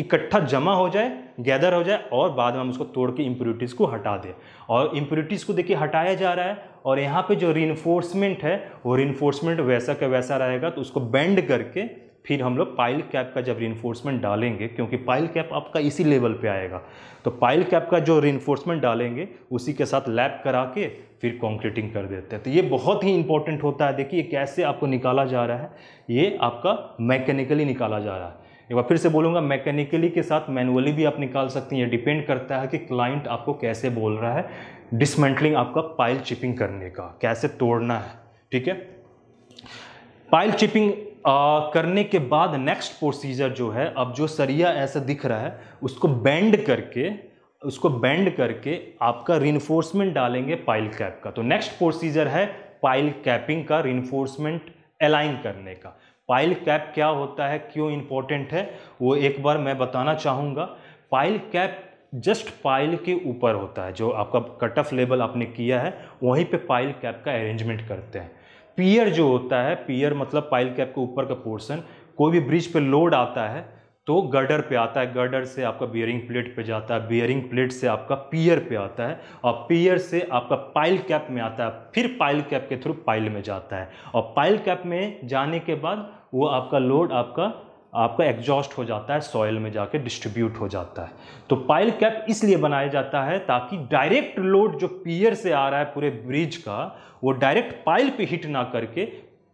इकट्ठा जमा हो जाए गैदर हो जाए और बाद में हम उसको तोड़ के इम्प्योरिटीज़ को हटा दें। और इम्प्योरिटीज़ को देखिए हटाया जा रहा है और यहाँ पे जो री है, वो री वैसा का वैसा रहेगा तो उसको बेंड करके फिर हम लोग पाइल कैप का जब रिइन्फोर्समेंट डालेंगे, क्योंकि पाइल कैप आपका इसी लेवल पे आएगा। तो पाइल कैप का जो रिइन्फोर्समेंट डालेंगे, उसी के साथ लैप करा के फिर कॉन्क्रीटिंग कर देते हैं। तो ये बहुत ही इंपॉर्टेंट होता है। देखिए कैसे आपको निकाला जा रहा है, ये आपका मैकेनिकली निकाला जा रहा है। एक बार फिर से बोलूँगा मैकेनिकली के साथ मैनुअली भी आप निकाल सकते हैं। ये डिपेंड करता है कि क्लाइंट आपको कैसे बोल रहा है डिसमेंटलिंग आपका पाइल चिपिंग करने का, कैसे तोड़ना है, ठीक है? पाइल चिपिंग करने के बाद नेक्स्ट प्रोसीजर जो है, अब जो सरिया ऐसा दिख रहा है, उसको बेंड करके, उसको बेंड करके आपका रिन्फोर्समेंट डालेंगे पाइल कैप का। तो नेक्स्ट प्रोसीजर है पाइल कैपिंग का रिन्फोर्समेंट अलाइन करने का। पाइल कैप क्या होता है, क्यों इम्पोर्टेंट है, वो एक बार मैं बताना चाहूँगा। पाइल कैप जस्ट पाइल के ऊपर होता है, जो आपका कट ऑफ़ लेवल आपने किया है, वहीं पे पाइल कैप का अरेंजमेंट करते हैं। पियर जो होता है पियर मतलब पाइल कैप के ऊपर का पोर्शन कोई भी ब्रिज पे लोड आता है तो गर्डर पे आता है, गर्डर से आपका बियरिंग प्लेट पे जाता है बियरिंग प्लेट से आपका पियर पे आता है और पियर से आपका पाइल कैप में आता है, फिर पाइल कैप के थ्रू पाइल में जाता है और पाइल कैप में जाने के बाद वो आपका लोड आपका आपका एग्जॉस्ट हो जाता है सॉइल में जाके डिस्ट्रीब्यूट हो जाता है। तो पाइल कैप इसलिए बनाया जाता है ताकि डायरेक्ट लोड जो पियर से आ रहा है पूरे ब्रिज का, वो डायरेक्ट पाइल पे हिट ना करके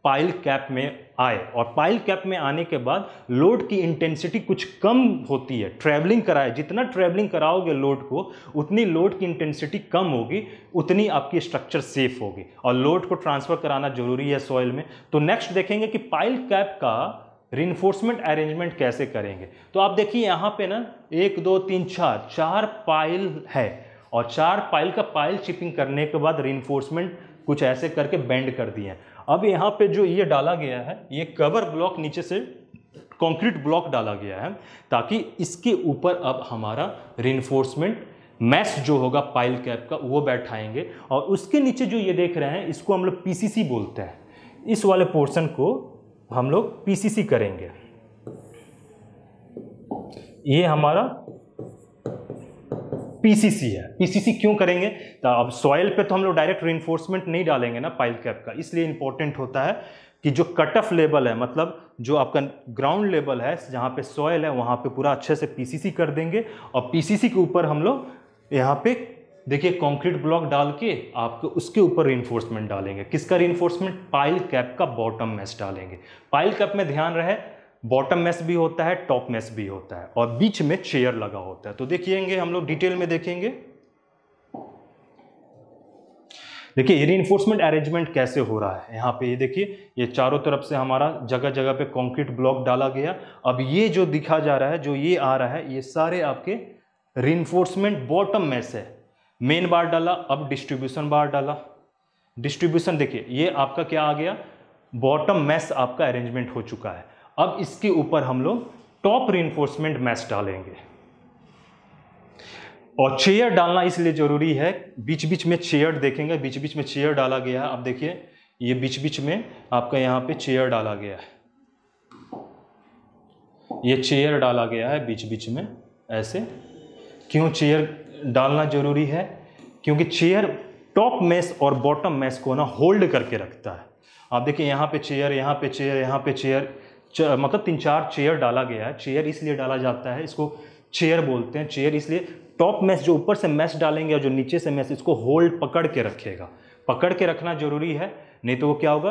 पाइल कैप में आए और पाइल कैप में आने के बाद लोड की इंटेंसिटी कुछ कम होती है। ट्रैवलिंग कराए, जितना ट्रैवलिंग कराओगे लोड को, उतनी लोड की इंटेंसिटी कम होगी, उतनी आपकी स्ट्रक्चर सेफ़ होगी। और लोड को ट्रांसफ़र कराना ज़रूरी है सॉइल में। तो नेक्स्ट देखेंगे कि पाइल कैप का रिन्फोर्समेंट अरेंजमेंट कैसे करेंगे। तो आप देखिए यहाँ पे ना, एक, दो, तीन, चार चार पाइल है। और चार पाइल का पाइल चिपिंग करने के बाद रिन्फोर्समेंट कुछ ऐसे करके बेंड कर दिए हैं। अब यहाँ पे जो ये डाला गया है, ये कवर ब्लॉक नीचे से कंक्रीट ब्लॉक डाला गया है, ताकि इसके ऊपर अब हमारा रिन्फोर्समेंट मैस जो होगा पाइल कैप का, वो बैठाएँगे। और उसके नीचे जो ये देख रहे हैं, इसको हम लोग पीसीसी बोलते हैं। इस वाले पोर्शन को हम लोग पीसीसी करेंगे। ये हमारा पीसीसी है। पीसीसी क्यों करेंगे? तो अब सॉइल पे तो हम लोग डायरेक्ट रिइंफोर्समेंट नहीं डालेंगे ना पाइल कैप का। इसलिए इंपॉर्टेंट होता है कि जो कट ऑफ़ लेवल है मतलब जो आपका ग्राउंड लेवल है, जहाँ पे सॉयल है, वहाँ पे पूरा अच्छे से पीसीसी कर देंगे और पीसीसी के ऊपर हम लोग यहाँ पे देखिए कंक्रीट ब्लॉक डाल के आपको उसके ऊपर रिइंफोर्समेंट डालेंगे। किसका रेनफोर्समेंट पाइल कैप का बॉटम मैस डालेंगे। पाइल कैप में ध्यान रहे बॉटम मैस भी होता है, टॉप मैस भी होता है और बीच में चेयर लगा होता है। तो देखिएँगे, हम लोग डिटेल में देखेंगे। देखिए रिइंफोर्समेंट अरेंजमेंट कैसे हो रहा है? यहाँ पे ये देखिए, ये चारों तरफ़ से हमारा जगह जगह पे कंक्रीट ब्लॉक डाला गया। अब ये जो दिखा जा रहा है, जो ये आ रहा है, ये सारे आपके रिइंफोर्समेंट बॉटम मैस है। मेन बार डाला, अब डिस्ट्रीब्यूशन बार डाला। डिस्ट्रीब्यूशन देखिए, ये आपका क्या आ गया? बॉटम मैस आपका अरेंजमेंट हो चुका है। अब इसके ऊपर हम लोग टॉप रिइंफोर्समेंट मैस डालेंगे। और चेयर डालना इसलिए ज़रूरी है बीच बीच में चेयर देखेंगे बीच बीच में चेयर डाला गया है। अब देखिए, ये बीच बीच में आपका यहाँ पे चेयर डाला गया है। ये चेयर डाला गया है बीच बीच में, ऐसे। क्यों चेयर डालना ज़रूरी है? क्योंकि चेयर टॉप मैस और बॉटम मैस को ना होल्ड करके रखता है। आप देखिए, यहाँ पे चेयर यहाँ पे चेयर यहाँ पे चेयर मतलब तीन चार चेयर डाला गया है। चेयर इसलिए डाला जाता है, इसको चेयर बोलते हैं। चेयर इसलिए टॉप मैस जो ऊपर से मैस डालेंगे और जो नीचे से मैस इसको होल्ड पकड़ के रखेगा। पकड़ के रखना ज़रूरी है, नहीं तो वो क्या होगा?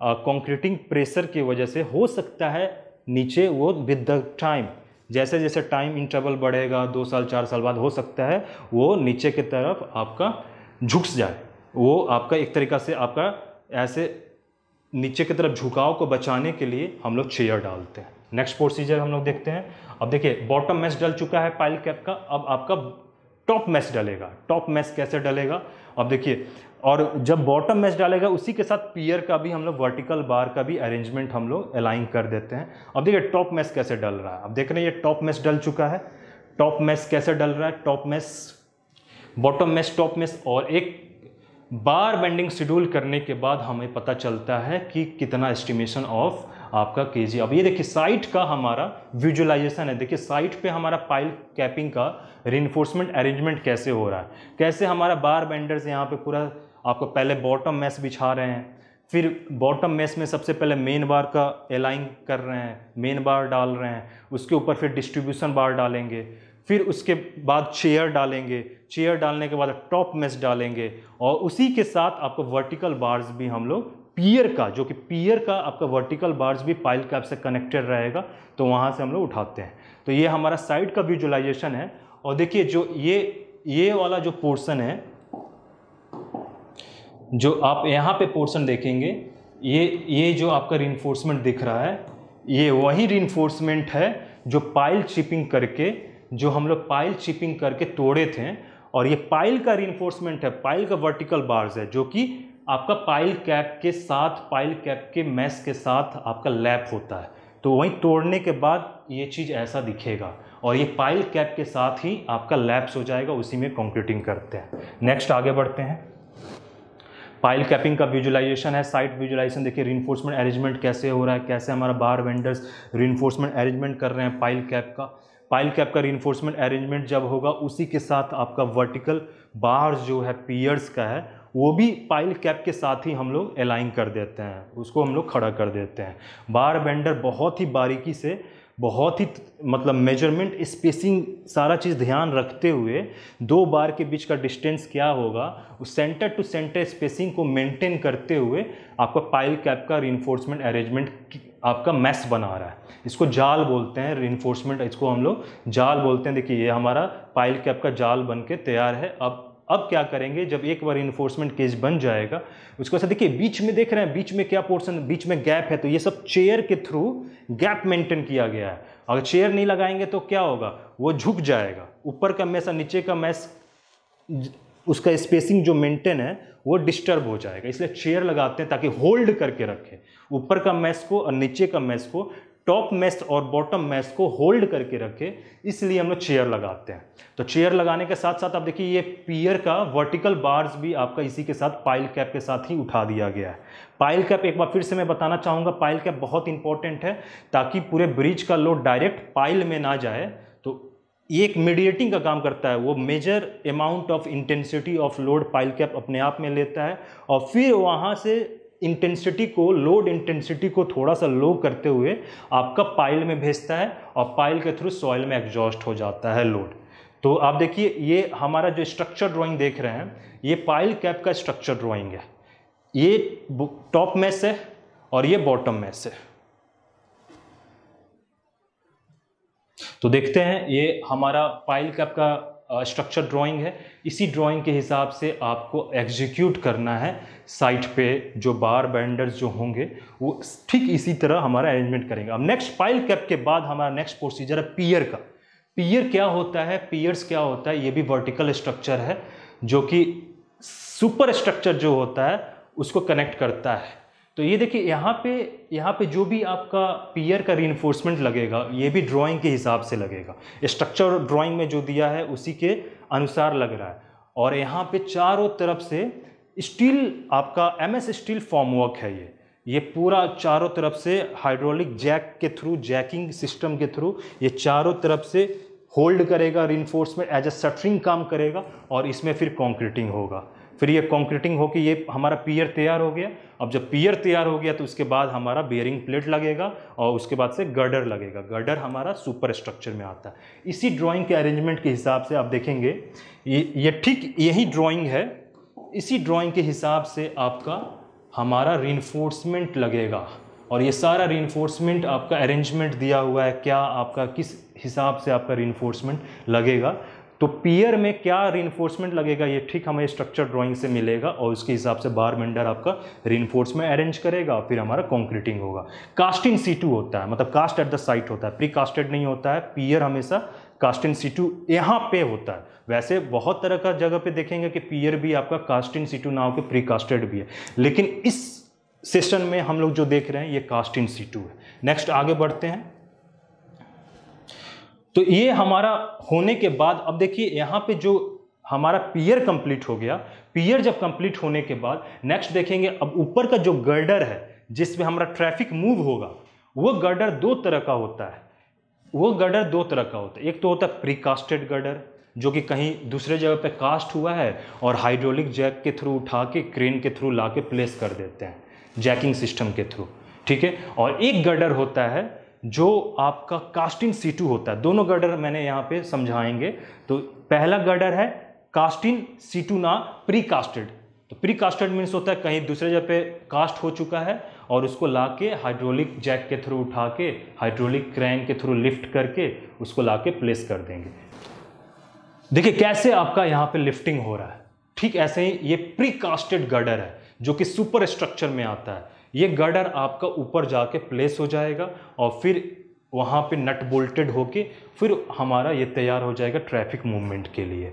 कॉन्क्रीटिंग प्रेशर की वजह से हो सकता है नीचे वो विद द टाइम जैसे जैसे टाइम इंटरवल बढ़ेगा, दो साल, चार साल बाद हो सकता है वो नीचे की तरफ़ आपका झुक जाए। वो आपका एक तरीका से आपका ऐसे नीचे की तरफ़ झुकाव को बचाने के लिए हम लोग चेयर डालते हैं। नेक्स्ट प्रोसीजर हम लोग देखते हैं। अब देखिए बॉटम मैस डल चुका है पाइल कैप का। अब आपका टॉप मैस डलेगा। टॉप मैस कैसे डलेगा? अब देखिए, और जब बॉटम मैच डालेगा, उसी के साथ पियर का भी हम लोग वर्टिकल बार का भी अरेंजमेंट हम लोग अलाइन कर देते हैं। अब देखिए टॉप मैच कैसे डल रहा है? अब देख रहे हैं, ये टॉप मैच डल चुका है। टॉप मैच कैसे डल रहा है? Top mesh bottom mesh top mesh और एक बार बेंडिंग शेड्यूल करने के बाद हमें पता चलता है कि कितना एस्टिमेशन ऑफ़ आपका के जी अब ये देखिए साइट का हमारा विजुअलाइजेशन है। देखिए साइट पे हमारा पाइल कैपिंग का रिइंफोर्समेंट अरेंजमेंट कैसे हो रहा है? कैसे हमारा बार बेंडर्स यहाँ पे पूरा आपको पहले बॉटम मैस बिछा रहे हैं, फिर बॉटम मेस में सबसे पहले मेन बार का अलाइन कर रहे हैं मेन बार डाल रहे हैं, उसके ऊपर फिर डिस्ट्रीब्यूशन बार डालेंगे, फिर उसके बाद चेयर डालेंगे चेयर डालने के बाद टॉप मेस डालेंगे और उसी के साथ आपको वर्टिकल बार्स भी हम लोग पियर का, जो कि पियर का आपका वर्टिकल बार्स भी पाइल कैप से कनेक्टेड रहेगा तो वहाँ से हम लोग उठाते हैं। तो ये हमारा साइड का विजुलाइजेशन है और देखिए जो ये ये वाला जो पोर्सन है, जो आप यहाँ पे पोर्सन देखेंगे, ये ये जो आपका रिन्फोर्समेंट दिख रहा है, ये वही रिन्फोर्समेंट है जो पाइल चिपिंग करके, जो हम लोग पाइल चिपिंग करके तोड़े थे और ये पाइल का रिन्फोर्समेंट है पाइल का वर्टिकल बार्स है, जो कि आपका पाइल कैप के साथ पाइल कैप के मैस के साथ आपका लैप होता है। तो वहीं तोड़ने के बाद ये चीज़ ऐसा दिखेगा और ये पाइल कैप के साथ ही आपका लैप्स हो जाएगा, उसी में कंक्रीटिंग करते हैं। नेक्स्ट आगे बढ़ते हैं। पाइल कैपिंग का विजुलाइजेशन है साइट विजुलाइजेशन देखिए रिन्फोर्समेंट अरेंजमेंट कैसे हो रहा है, कैसे हमारा बार वेंडर्स रिन्फोर्समेंट अरेंजमेंट कर रहे हैं पाइल कैप का। पाइल कैप का रिन्फोर्समेंट अरेंजमेंट जब होगा, उसी के साथ आपका वर्टिकल बार जो है पियर्स का है, वो भी पाइल कैप के साथ ही हम लोग अलाइन कर देते हैं। उसको हम लोग खड़ा कर देते हैं। बार बेंडर बहुत ही बारीकी से, बहुत ही मतलब मेज़रमेंट स्पेसिंग सारा चीज़ ध्यान रखते हुए दो बार के बीच का डिस्टेंस क्या होगा, उस सेंटर टू सेंटर स्पेसिंग को मेंटेन करते हुए आपका पाइल कैप का रिइंफोर्समेंट अरेंजमेंट आपका मैस बना रहा है। इसको जाल बोलते हैं रिइंफोर्समेंट इसको हम लोग जाल बोलते हैं। देखिए, ये हमारा पाइल कैप का जाल बन के तैयार है। अब अब क्या करेंगे? जब एक बार इन्फोर्समेंट केस बन जाएगा, उसको ऐसा देखिए, बीच में देख रहे हैं, बीच में क्या पोर्शन बीच में गैप है। तो ये सब चेयर के थ्रू गैप मेंटेन किया गया है। अगर चेयर नहीं लगाएँगे तो क्या होगा? वो झुक जाएगा। ऊपर का मैस और नीचे का मैस उसका स्पेसिंग जो मेंटेन है, वो डिस्टर्ब हो जाएगा। इसलिए चेयर लगाते हैं ताकि होल्ड करके रखें। ऊपर का मैस को और नीचे का मैस को टॉप मैस और बॉटम मैस को होल्ड करके रखे, इसलिए हम लोग चेयर लगाते हैं। तो चेयर लगाने के साथ साथ आप देखिए, ये पियर का वर्टिकल बार्स भी आपका इसी के साथ पाइल कैप के साथ ही उठा दिया गया है। पाइल कैप, एक बार फिर से मैं बताना चाहूँगा, पाइल कैप बहुत इंपॉर्टेंट है, ताकि पूरे ब्रिज का लोड डायरेक्ट पाइल में ना जाए। तो ये एक मीडिएटिंग का काम करता है, वो major amount of intensity of load pile cap अपने आप में लेता है, और फिर वहाँ से इंटेंसिटी को लोड इंटेंसिटी को थोड़ा सा लो करते हुए आपका पाइल में भेजता है और पाइल के थ्रू सॉइल में एग्जॉस्ट हो जाता है लोड तो आप देखिए, ये हमारा जो स्ट्रक्चर ड्राइंग देख रहे हैं, ये पाइल कैप का स्ट्रक्चर ड्राइंग है. ये टॉप मैस है और ये बॉटम मैस है. तो देखते हैं, ये हमारा पाइल कैप का स्ट्रक्चर ड्राइंग है। इसी ड्राइंग के हिसाब से आपको एग्जीक्यूट करना है साइट पे जो बार बैंडर्स जो होंगे, वो ठीक इसी तरह हमारा अरेंजमेंट करेंगे। अब नेक्स्ट पाइल कैप के बाद हमारा नेक्स्ट प्रोसीजर है पियर का। पियर क्या होता है? पियर्स क्या होता है? ये भी वर्टिकल स्ट्रक्चर है, जो कि सुपर स्ट्रक्चर जो होता है, उसको कनेक्ट करता है। तो ये देखिए, यहाँ पे यहाँ पे जो भी आपका पियर का री लगेगा, ये भी ड्राइंग के हिसाब से लगेगा। स्ट्रक्चर ड्राइंग में जो दिया है, उसी के अनुसार लग रहा है। और यहाँ पे चारों तरफ़ से स्टील आपका एम एस स्टील फॉर्मवर्क है ये। ये पूरा चारों तरफ़ से हाइड्रोलिक जैक के थ्रू जैकिंग सिस्टम के थ्रू ये चारों तरफ़ से होल्ड करेगा रिइंफोर्समेंट एज ए सटरिंग काम करेगा और इसमें फिर कॉन्क्रीटिंग होगा। फिर ये कॉन्क्रीटिंग होकर ये हमारा पियर तैयार हो गया। अब जब पियर तैयार हो गया तो उसके बाद हमारा बियरिंग प्लेट लगेगा और उसके बाद से गर्डर लगेगा। गर्डर हमारा सुपर स्ट्रक्चर में आता है। इसी ड्राइंग के अरेंजमेंट के हिसाब से आप देखेंगे, ये ये ठीक यही ड्राइंग है। इसी ड्राइंग के हिसाब से आपका हमारा रीन्फोर्समेंट लगेगा और ये सारा रीन्फोर्समेंट आपका अरेंजमेंट दिया हुआ है। क्या आपका किस हिसाब से आपका रीन्फोर्समेंट लगेगा? तो पियर में क्या रीइंफोर्समेंट लगेगा? ये ठीक हमें स्ट्रक्चर ड्राइंग से मिलेगा और उसके हिसाब से बार मेंडर आपका रीइंफोर्समेंट अरेंज करेगा फिर हमारा कॉन्क्रीटिंग होगा। कास्टिंग सीटू होता है मतलब कास्ट एट द साइट होता है। प्री कास्टेड नहीं होता है पियर हमेशा कास्ट इन सीटू यहाँ पे होता है। वैसे बहुत तरह का जगह पे देखेंगे कि पियर भी आपका कास्ट इन सीटू ना होकर प्री कास्टेड भी है। लेकिन इस सेशन में हम लोग जो देख रहे हैं, ये कास्ट इन सीटू है। नेक्स्ट आगे बढ़ते हैं। तो ये हमारा होने के बाद, अब देखिए यहाँ पे जो हमारा पियर कंप्लीट हो गया पियर जब कंप्लीट होने के बाद नेक्स्ट देखेंगे, अब ऊपर का जो गर्डर है, जिसमें हमारा ट्रैफ़िक मूव होगा, वो गर्डर दो तरह का होता है। वो गर्डर दो तरह का होता है। एक तो होता है प्रीकास्टेड गर्डर जो कि कहीं दूसरे जगह पे कास्ट हुआ है और हाइड्रोलिक जैक के थ्रू उठा के क्रेन के थ्रू ला के प्लेस कर देते हैं जैकिंग सिस्टम के थ्रू ठीक है? और एक गर्डर होता है जो आपका कास्टिन सीटू होता है। दोनों गर्डर मैंने यहाँ पे समझाएँगे। तो पहला गर्डर है कास्टिन सीटू ना प्री कास्टेड तो प्री कास्टेड मीन्स होता है कहीं दूसरे जगह पे कास्ट हो चुका है और उसको ला के हाइड्रोलिक जैक के थ्रू उठा के हाइड्रोलिक क्रैन के थ्रू लिफ्ट करके उसको ला के प्लेस कर देंगे। देखिए कैसे आपका यहाँ पे लिफ्टिंग हो रहा है। ठीक ऐसे ही ये प्री कास्टेड गर्डर है जो कि सुपर स्ट्रक्चर में आता है। ये गर्डर आपका ऊपर जाके प्लेस हो जाएगा और फिर वहाँ पे नट बोल्टेड होके फिर हमारा ये तैयार हो जाएगा ट्रैफ़िक मूवमेंट के लिए।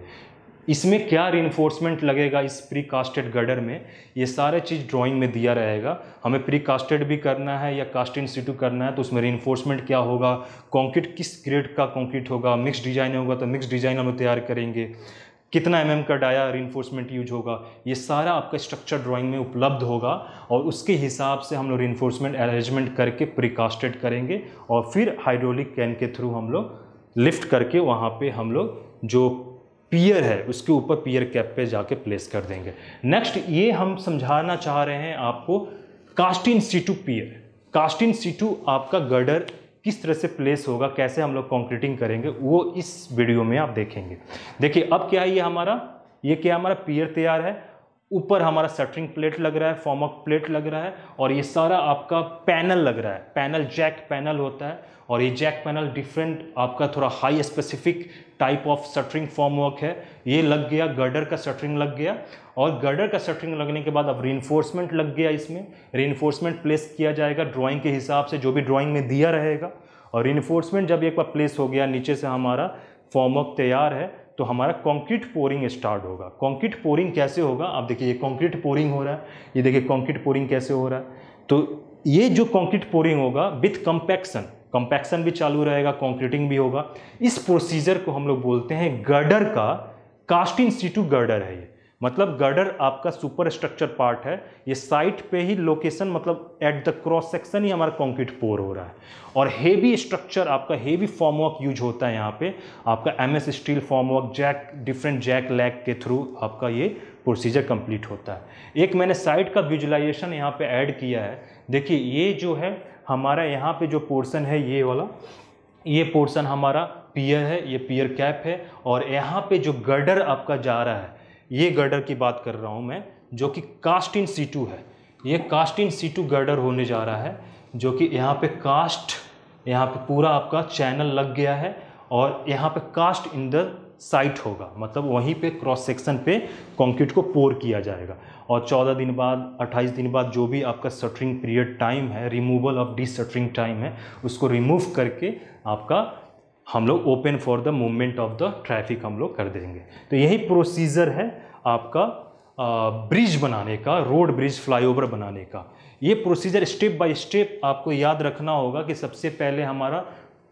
इसमें क्या रिइन्फोर्समेंट लगेगा इस प्री कास्टेड गर्डर में? ये सारे चीज़ ड्राइंग में दिया रहेगा। हमें प्री कास्टेड भी करना है या कास्ट इन सीटू करना है तो उसमें रिइन्फोर्समेंट क्या होगा? कॉन्क्रीट किस ग्रेड का कॉन्क्रीट होगा? मिक्स डिज़ाइन होगा तो मिक्स डिज़ाइन हम तैयार करेंगे। कितना एम का डाया रिइन्फोर्समेंट यूज़ होगा, ये सारा आपका स्ट्रक्चर ड्राइंग में उपलब्ध होगा और उसके हिसाब से हम लोग रिइन्फोर्समेंट अरेंजमेंट करके प्रिकास्टेड करेंगे और फिर हाइड्रोलिक कैन के थ्रू हम लोग लिफ्ट करके वहाँ पे हम लोग जो पियर है, उसके ऊपर पियर कैप पे जाके प्लेस कर देंगे। नेक्स्ट ये हम समझाना चाह रहे हैं आपको cast in situ pier cast in situ आपका गर्डर किस तरह से प्लेस होगा, कैसे हम लोग कॉन्क्रीटिंग करेंगे, वो इस वीडियो में आप देखेंगे। देखिए, अब क्या है ये हमारा? ये क्या हमारा? पियर तैयार है। ऊपर हमारा सटरिंग प्लेट लग रहा है फॉर्मक प्लेट लग रहा है और ये सारा आपका पैनल लग रहा है। पैनल जैक पैनल होता है। और ये जैक पैनल डिफरेंट आपका थोड़ा high specific type of shuttering formwork है। ये लग गया गर्डर का सटरिंग लग गया। और गर्डर का सटरिंग लगने के बाद अब री लग गया इसमें। री प्लेस किया जाएगा ड्राइंग के हिसाब से, जो भी ड्राइंग में दिया रहेगा। और री जब एक बार प्लेस हो गया नीचे से हमारा फॉर्मवर्क तैयार है तो हमारा कंक्रीट पोरिंग स्टार्ट होगा। कंक्रीट पोरिंग कैसे होगा? आप देखिए, ये कंक्रीट पोरिंग हो रहा है। ये देखिए कंक्रीट पोरिंग कैसे हो रहा है। तो ये जो कंक्रीट पोरिंग होगा विथ कंपैक्शन कंपैक्शन भी चालू रहेगा कॉन्क्रीटिंग भी होगा। इस प्रोसीजर को हम लोग बोलते हैं गर्डर का कास्टिंग सीटू गर्डर है ये। मतलब गर्डर आपका सुपर स्ट्रक्चर पार्ट है। ये साइट पे ही लोकेशन मतलब एट द क्रॉस सेक्शन ही हमारा कंक्रीट पोर हो रहा है। और हेवी स्ट्रक्चर आपका हेवी फॉर्मवर्क यूज़ होता है यहाँ पे। आपका M S steel formwork jack different jack lag के थ्रू आपका ये प्रोसीजर कंप्लीट होता है। एक मैंने साइट का विजुलाइजेशन यहाँ पे ऐड किया है। देखिए, ये जो है हमारा यहाँ पे जो पोर्सन है ये वाला, ये पोर्सन हमारा पियर है, ये पियर कैप है और यहाँ पे जो गर्डर आपका जा रहा है, ये गर्डर की बात कर रहा हूँ मैं, जो कि कास्ट इन सीटू है। ये कास्ट इन सीटू गर्डर होने जा रहा है, जो कि यहाँ पे कास्ट यहाँ पे पूरा आपका चैनल लग गया है और यहाँ पे कास्ट इन द साइट होगा। मतलब वहीं पे क्रॉस सेक्शन पे कंक्रीट को पोर किया जाएगा। और 14 दिन बाद 28 दिन बाद जो भी आपका सटरिंग पीरियड टाइम है removal of the shuttering time है, उसको रिमूव करके आपका हम लोग open for the movement of the traffic हम लोग कर देंगे। तो यही प्रोसीजर है आपका ब्रिज बनाने का रोड ब्रिज फ्लाईओवर बनाने का। ये प्रोसीजर स्टेप बाय स्टेप आपको याद रखना होगा कि सबसे पहले हमारा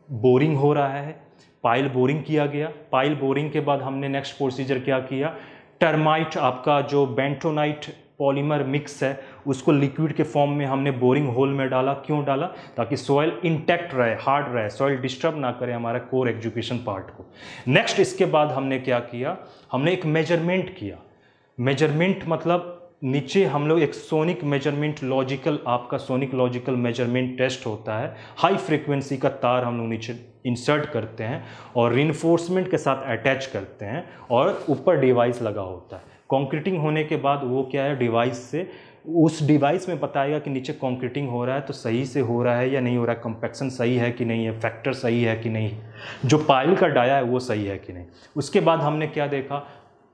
बोरिंग हो रहा है पाइल बोरिंग किया गया। पाइल बोरिंग के बाद हमने नेक्स्ट प्रोसीजर क्या किया? टर्माइट आपका जो बेंटोनाइट पॉलीमर मिक्स है, उसको लिक्विड के फॉर्म में हमने बोरिंग होल में डाला। क्यों डाला? ताकि सॉयल इंटैक्ट रहे, हार्ड रहे सॉयल डिस्टर्ब ना करे हमारा कोर एजुकेशन पार्ट को। नेक्स्ट, इसके बाद हमने क्या किया? हमने एक मेज़रमेंट किया। मेज़रमेंट मतलब नीचे हम लोग एक सोनिक मेज़रमेंट लॉजिकल, आपका सोनिक लॉजिकल मेज़रमेंट टेस्ट होता है। हाई फ्रिक्वेंसी का तार हम लोग नीचे इंसर्ट करते हैं और रिन्फोर्समेंट के साथ अटैच करते हैं और ऊपर डिवाइस लगा होता है। कॉन्क्रीटिंग होने के बाद वो क्या है डिवाइस से, उस डिवाइस में बताएगा कि नीचे कॉन्क्रीटिंग हो रहा है तो सही से हो रहा है या नहीं हो रहा है कंपेक्शन सही है कि नहीं है फैक्टर सही है कि नहीं। जो पाइल का डाया है वो सही है कि नहीं। उसके बाद हमने क्या देखा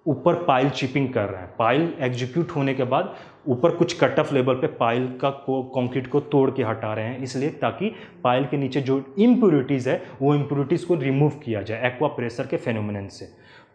ऊपर पाइल चिपिंग कर रहे हैं। पाइल एग्जीक्यूट होने के बाद ऊपर कुछ कट ऑफ़ लेवल पे पाइल का को कंक्रीट को तोड़ के हटा रहे हैं। इसलिए ताकि पाइल के नीचे जो इम्प्योरिटीज़ है, वो इम्प्योरिटीज़ को रिमूव किया जाए एक्वा प्रेशर के फेनोमिन से।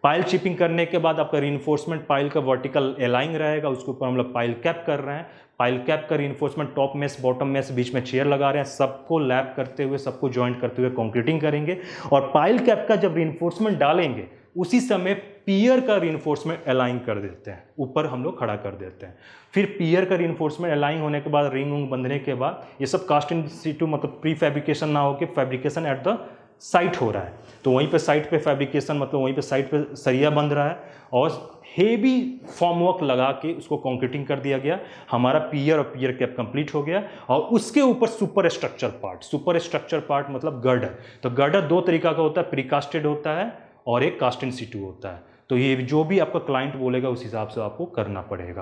पाइल चिपिंग करने के बाद आपका रीइंफोर्समेंट पाइल का वर्टिकल एलाइंग रहेगा, उसके ऊपर हम लोग पाइल कैप कर रहे हैं। पाइल कैप का reinforcement top mesh bottom mesh बीच में चेयर लगा रहे हैं। सबको लैप करते हुए, सबको ज्वाइंट करते हुए कॉन्क्रीटिंग करेंगे। और पाइल कैप का जब रीइंफोर्समेंट डालेंगे उसी समय पियर का रीइंफोर्समेंट अलाइन कर देते हैं। ऊपर हम लोग खड़ा कर देते हैं। फिर पियर का रीइंफोर्समेंट अलाइन होने के बाद रिंग उंग बंधने के बाद, ये सब कास्ट इन सीटू मतलब प्री फैब्रिकेशन ना होकर फैब्रिकेशन एट द साइट हो रहा है। तो वहीं पे साइट पे फैब्रिकेशन मतलब वहीं पे साइट पे सरिया बंध रहा है और हेवी फॉर्मवर्क लगा के उसको कॉन्क्रीटिंग कर दिया गया। हमारा पियर और पियर कैप कंप्लीट हो गया और उसके ऊपर super structure part super structure part मतलब गर्डर तो गर्डर दो तरीका का होता है प्रीकास्टेड होता है और एक कास्ट इन सीटू होता है। तो ये जो भी आपका क्लाइंट बोलेगा, उस हिसाब से आपको करना पड़ेगा।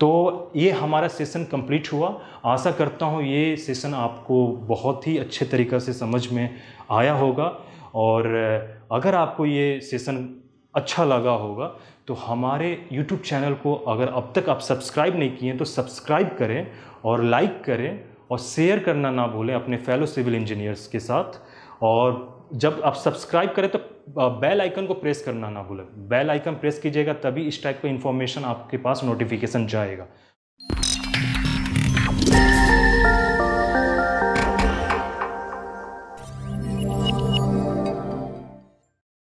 तो ये हमारा सेशन कंप्लीट हुआ। आशा करता हूँ ये सेशन आपको बहुत ही अच्छे तरीक़े से समझ में आया होगा। और अगर आपको ये सेशन अच्छा लगा होगा तो हमारे YouTube चैनल को अगर अब तक आप सब्सक्राइब नहीं किए तो सब्सक्राइब करें और लाइक करें और शेयर करना ना भूलें अपने फेलो सिविल इंजीनियर्स के साथ। और जब आप सब्सक्राइब करें तो बेल आइकन को प्रेस करना ना भूलें। बेल आइकन प्रेस कीजिएगा, तभी इस टाइप का इन्फॉर्मेशन आपके पास नोटिफिकेशन जाएगा।